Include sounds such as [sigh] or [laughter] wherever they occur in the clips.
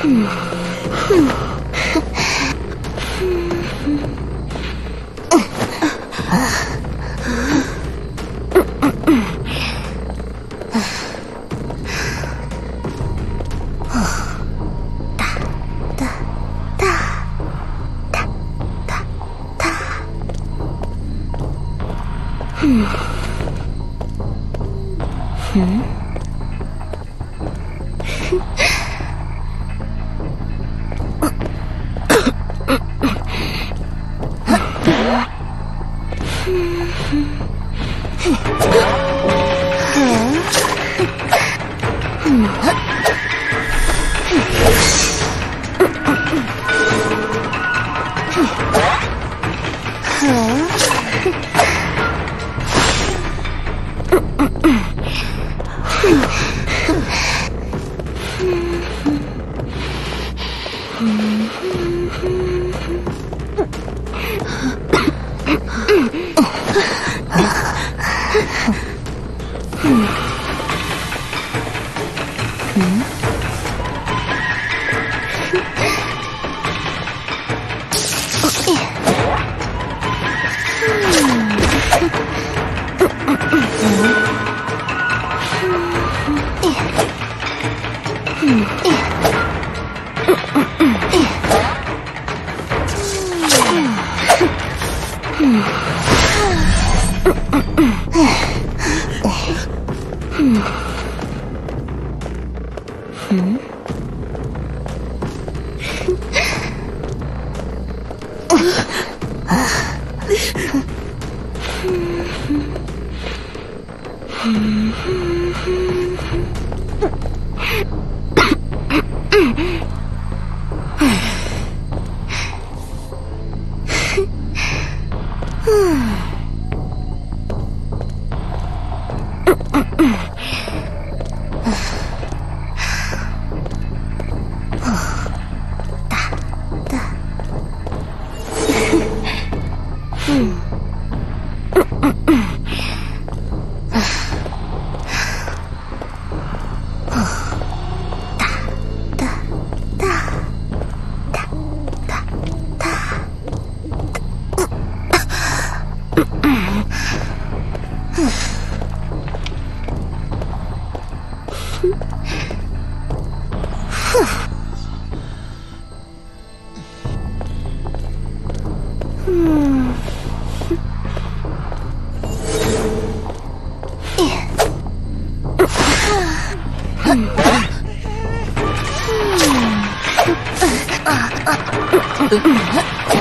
Hmm. Oh. [laughs] 嗯。Hmm. 嗯。啊啊嗯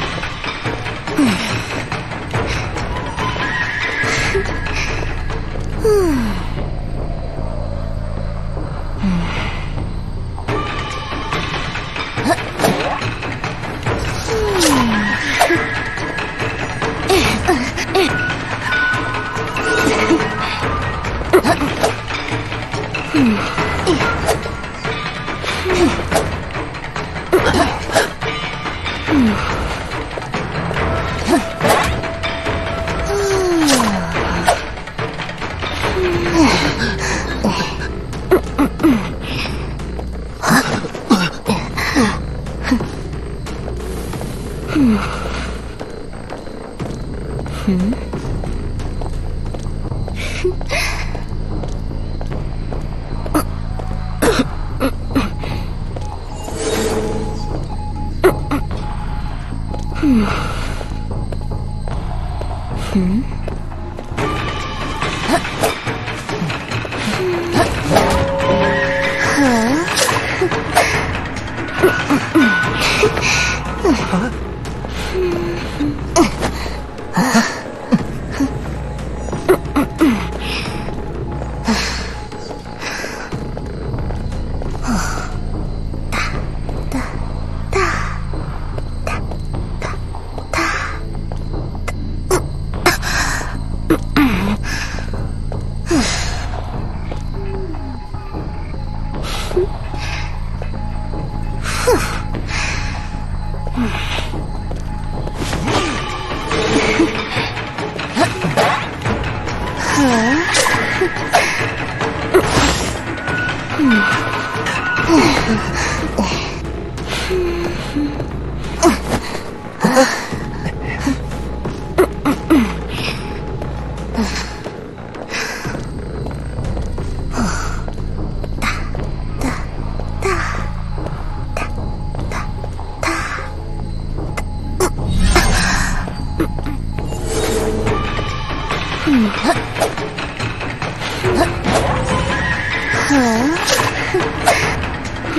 Yeah. [sighs] [sighs] 唉嗯。嗯。嗯。嗯。嗯。啊啊！嗯。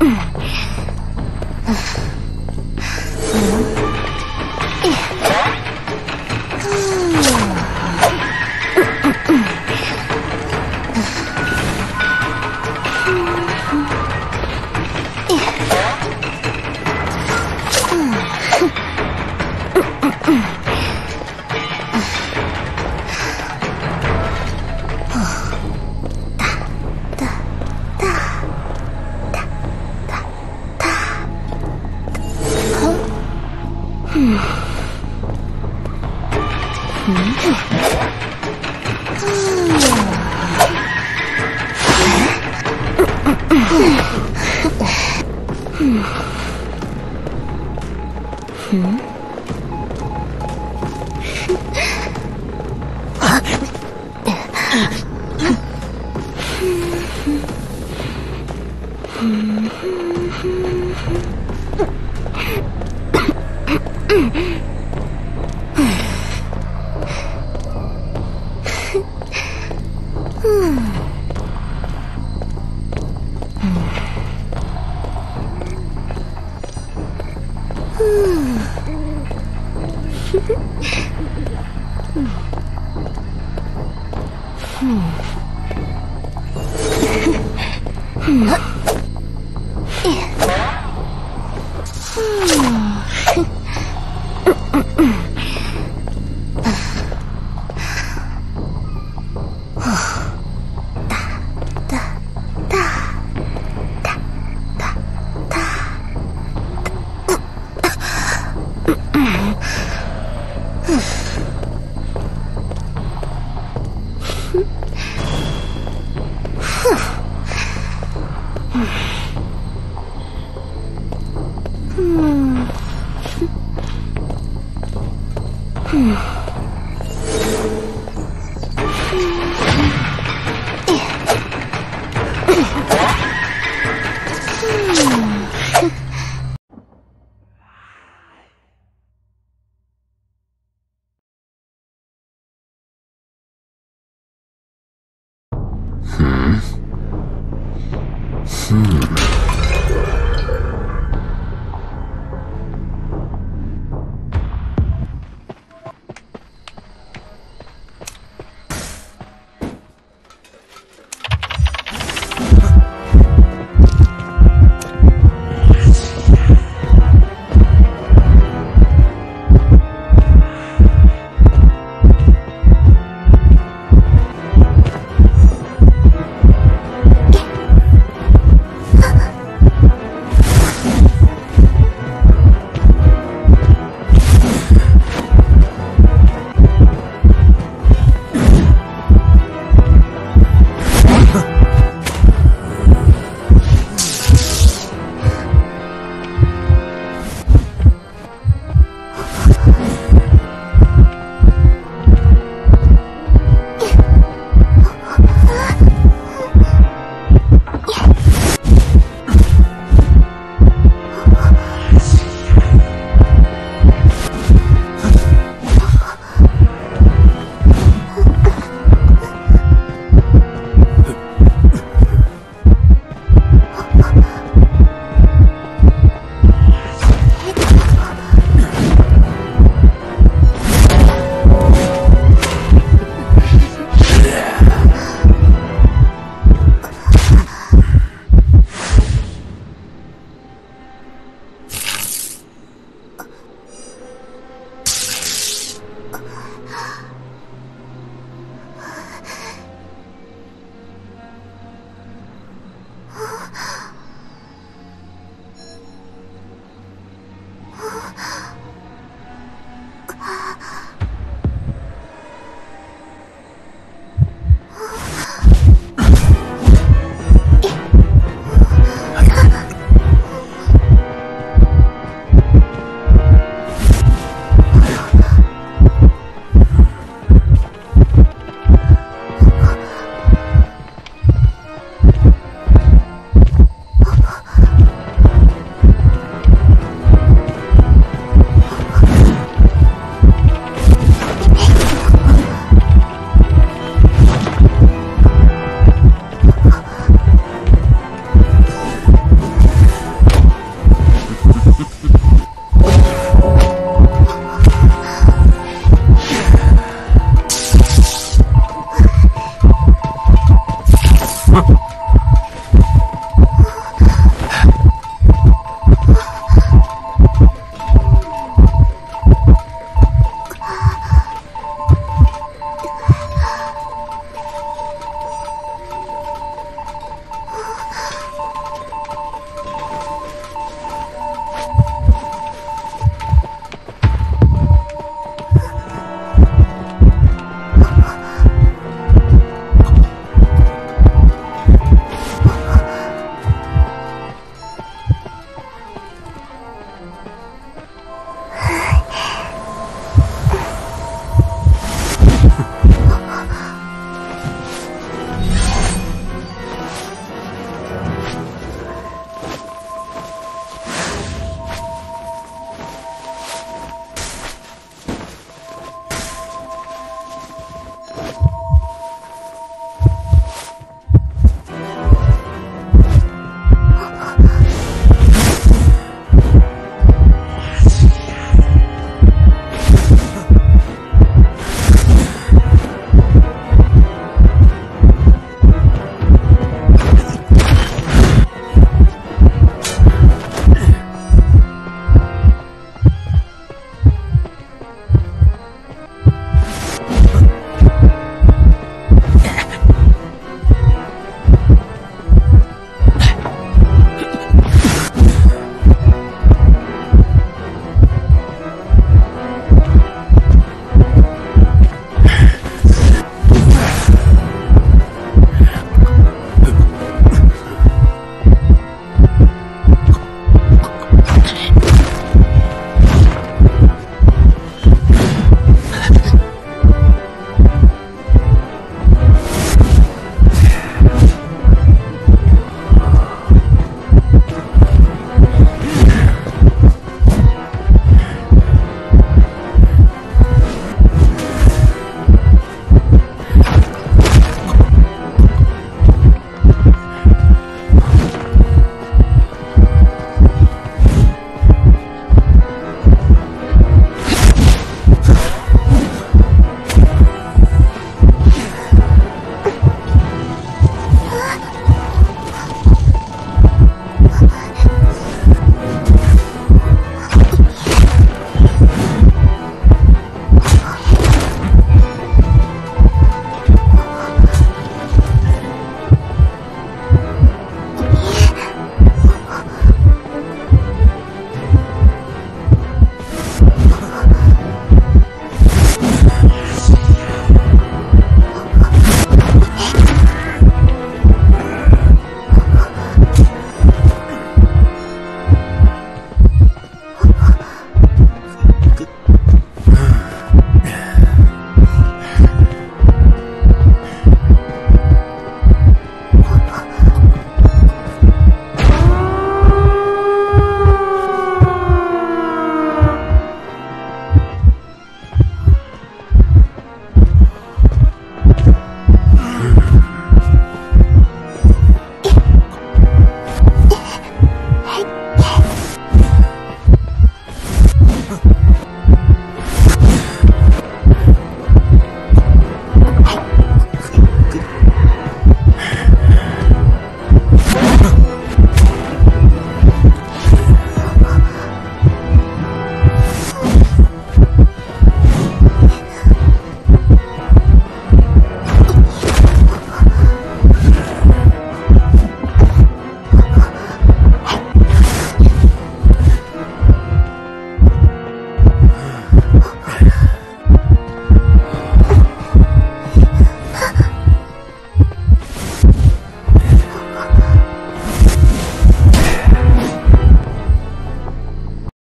Mm. Ugh!